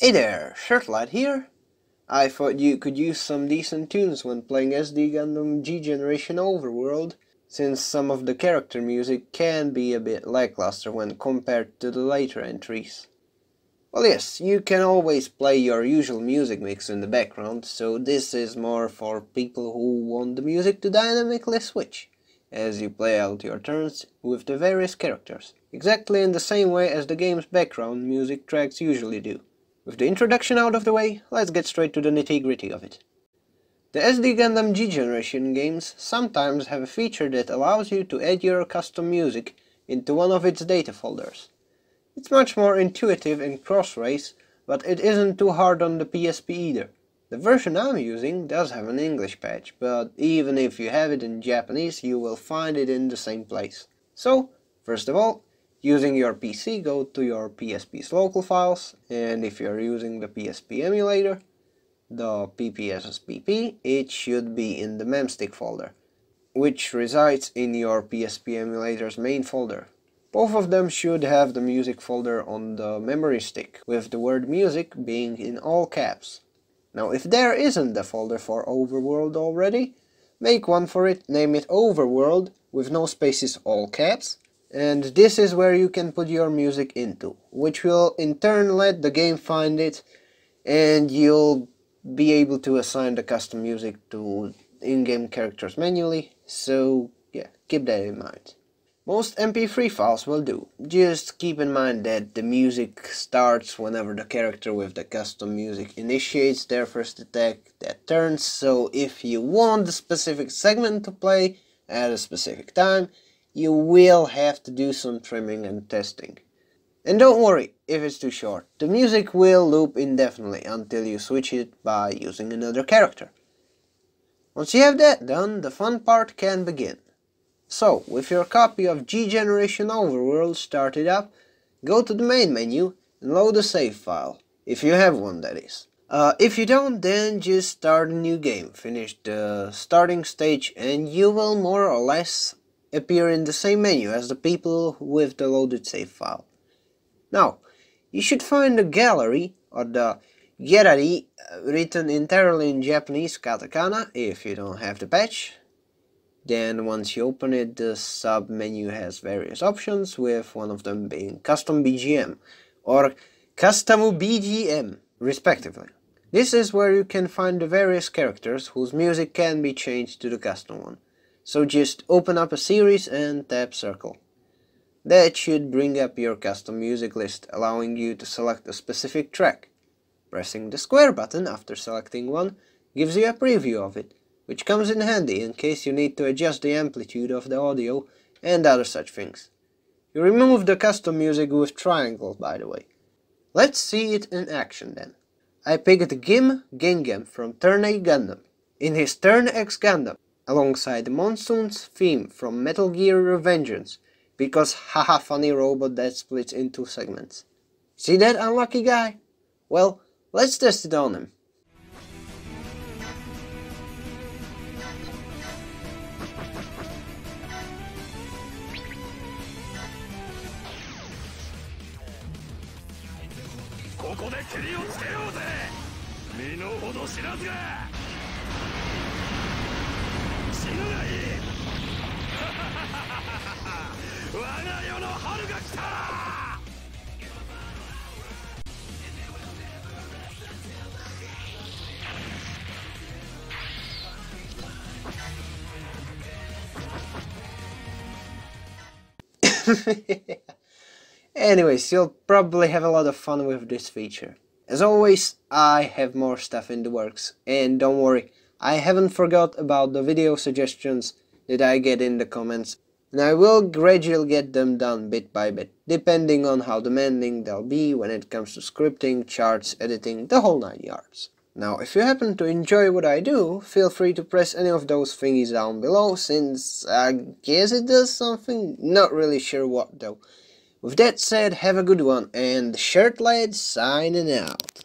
Hey there, Shirtlad here. I thought you could use some decent tunes when playing SD Gundam G Generation Overworld, since some of the character music can be a bit lackluster when compared to the later entries. Well yes, you can always play your usual music mix in the background, so this is more for people who want the music to dynamically switch as you play out your turns with the various characters, exactly in the same way as the game's background music tracks usually do. With the introduction out of the way, let's get straight to the nitty-gritty of it. The SD Gundam G Generation games sometimes have a feature that allows you to add your custom music into one of its data folders. It's much more intuitive in Crossrays, but it isn't too hard on the PSP either. The version I'm using does have an English patch, but even if you have it in Japanese, you will find it in the same place. So, first of all, Using your PC, go to your PSP's local files, and if you're using the PSP emulator, the PPSSPP, it should be in the memstick folder, which resides in your PSP emulator's main folder. Both of them should have the music folder on the memory stick, with the word music being in all caps. Now if there isn't a folder for Overworld already, make one for it, name it Overworld, with no spaces all caps, and this is where you can put your music into which will in turn let the game find it and you'll be able to assign the custom music to in-game characters manually. So yeah keep that in mind. Most mp3 files will do. Just keep in mind that the music starts whenever the character with the custom music initiates their first attack that turns. So if you want the specific segment to play at a specific time you will have to do some trimming and testing. And don't worry if it's too short, the music will loop indefinitely until you switch it by using another character. Once you have that done, the fun part can begin. So, with your copy of G Generation Overworld started up, go to the main menu and load a save file, if you have one that is. Uh, if you don't, then just start a new game, finish the starting stage and you will more or less appear in the same menu as the people with the loaded save file. Now, you should find the gallery or the Gerari uh, written entirely in Japanese katakana if you don't have the patch. Then once you open it, the sub menu has various options with one of them being custom BGM or custom BGM respectively. This is where you can find the various characters whose music can be changed to the custom one. So just open up a series and tap circle. That should bring up your custom music list, allowing you to select a specific track. Pressing the square button after selecting one gives you a preview of it, which comes in handy in case you need to adjust the amplitude of the audio and other such things. You remove the custom music with triangle, by the way. Let's see it in action then. I picked Gym Ghingham from Turn A Gundam. In his Turn X Gundam, alongside Monsoon's theme from Metal Gear Revengeance, because haha funny robot that splits into segments. See that unlucky guy? Well, let's test it on him. Anyways, you'll probably have a lot of fun with this feature. As always, I have more stuff in the works, and don't worry, I haven't forgot about the video suggestions that I get in the comments, and I will gradually get them done bit by bit, depending on how demanding they'll be when it comes to scripting, charts, editing, the whole nine yards. Now, if you happen to enjoy what I do, feel free to press any of those thingies down below, since I guess it does something, not really sure what though. With that said, have a good one, and Shirtlad signing out.